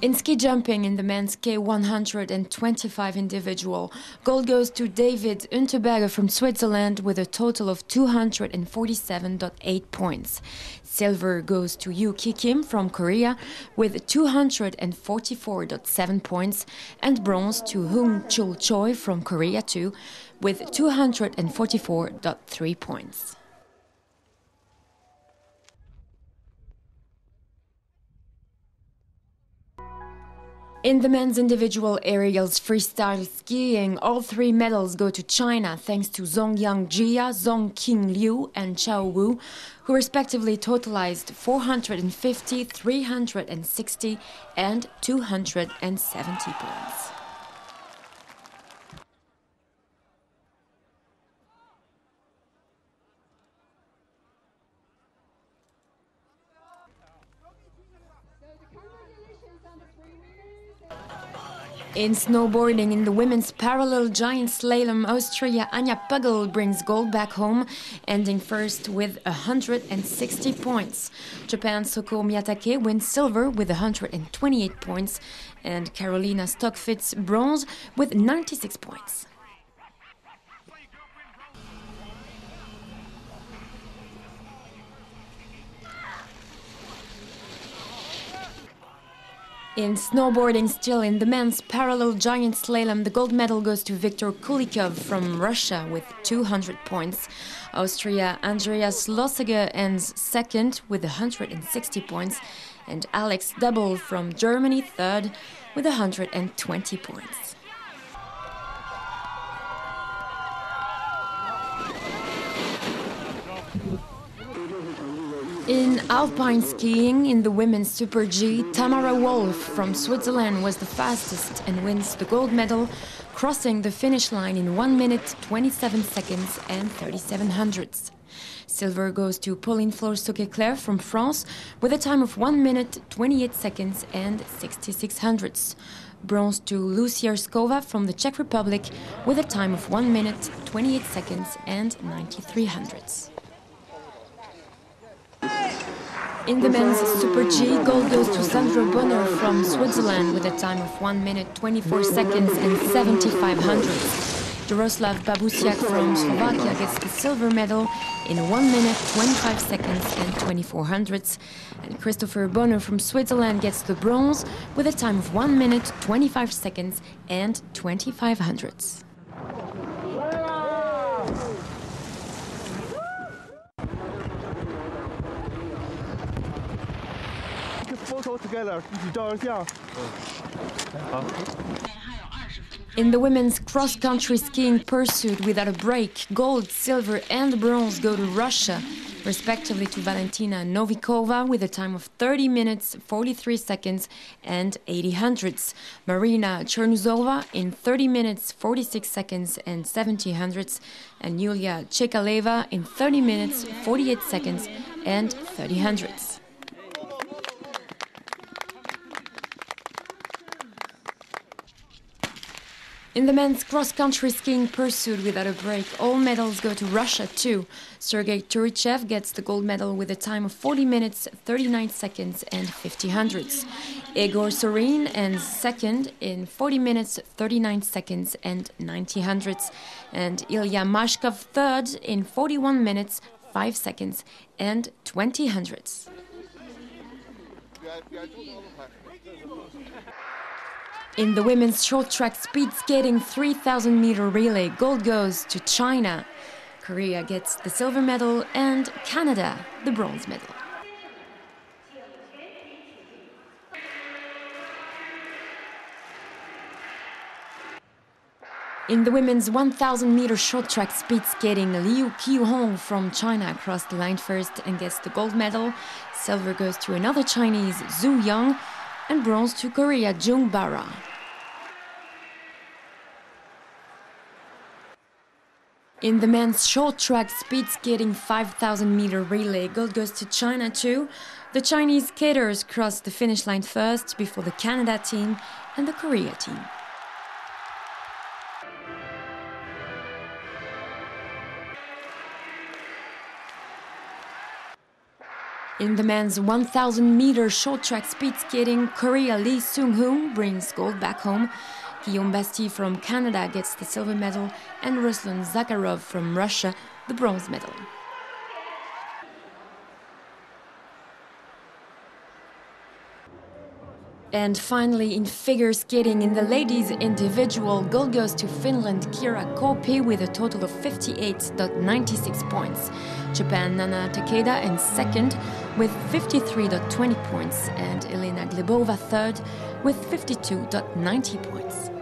In ski jumping in the men's K125 individual, gold goes to David Unterberger from Switzerland with a total of 247.8 points. Silver goes to Yu Ki Kim from Korea with 244.7 points, and bronze to Hung Chul Choi from Korea too with 244.3 points. In the men's individual aerials freestyle skiing, all three medals go to China thanks to Zongyang Jia, Zong Qing Liu, and Chao Wu, who respectively totalized 450, 360, and 270 points. In snowboarding in the women's parallel giant slalom, Austria Anya Pögl brings gold back home, ending first with 160 points. Japan's Soko Miyatake wins silver with 128 points, and Carolina Stockfitz bronze with 96 points. In snowboarding, still in the men's parallel giant slalom, the gold medal goes to Viktor Kulikov from Russia with 200 points. Austria Andreas Losager ends second with 160 points, and Alex Double from Germany third with 120 points. In alpine skiing in the women's Super G, Tamara Wolf from Switzerland was the fastest and wins the gold medal, crossing the finish line in 1 minute 27 seconds and 37 hundredths. Silver goes to Pauline Flor Sauquet-Clair from France with a time of 1 minute 28 seconds and 66 hundredths. Bronze to Lucie Hrstkova from the Czech Republic with a time of 1 minute 28 seconds and 93 hundredths. In the men's Super G, gold goes to Sandro Boner from Switzerland with a time of 1 minute 24 seconds and 75 hundredths. Jaroslav Babusiak from Slovakia gets the silver medal in 1 minute 25 seconds and 24 hundredths. And Christopher Bonner from Switzerland gets the bronze with a time of 1 minute 25 seconds and 25 hundredths. In the women's cross country skiing pursuit without a break, gold, silver, and bronze go to Russia, respectively to Valentina Novikova with a time of 30 minutes, 43 seconds, and 80 hundredths, Marina Chernousova in 30 minutes, 46 seconds, and 70 hundredths, and Yulia Chekaleva in 30 minutes, 48 seconds, and 30 hundredths. In the men's cross country skiing pursuit without a break, all medals go to Russia too. Sergei Turyshev gets the gold medal with a time of 40 minutes, 39 seconds, and 50 hundredths. Egor Sorin ends second in 40 minutes, 39 seconds, and 90 hundredths. And Ilya Mashkov third in 41 minutes, 5 seconds, and 20 hundredths. In the women's short track speed skating 3000 meter relay, gold goes to China. Korea gets the silver medal and Canada the bronze medal. In the women's 1000 meter short track speed skating, Liu Qiuhong from China crossed the line first and gets the gold medal. Silver goes to another Chinese, Zhu Yang, and bronze to Korea, Jung Bara. In the men's short track speed skating 5000 meter relay, gold goes to China too. The Chinese skaters crossed the finish line first before the Canada team and the Korea team. In the men's 1000 meter short track speed skating, Korea Lee Sung Hoon brings gold back home. Guillaume Bastille from Canada gets the silver medal, and Ruslan Zakharov from Russia the bronze medal. And finally, in figure skating in the ladies' individual, gold goes to Finland Kiira Korpi with a total of 58.96 points. Japan Nana Takeda in second with 53.20 points, and Elena Glebova third with 52.90 points.